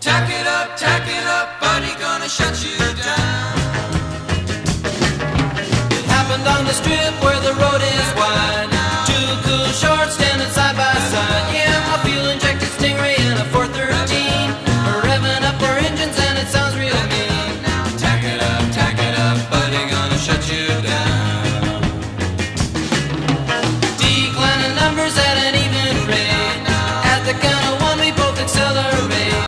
Tach it up, tach it up, buddy, gonna shut you down. It happened on the strip where the road is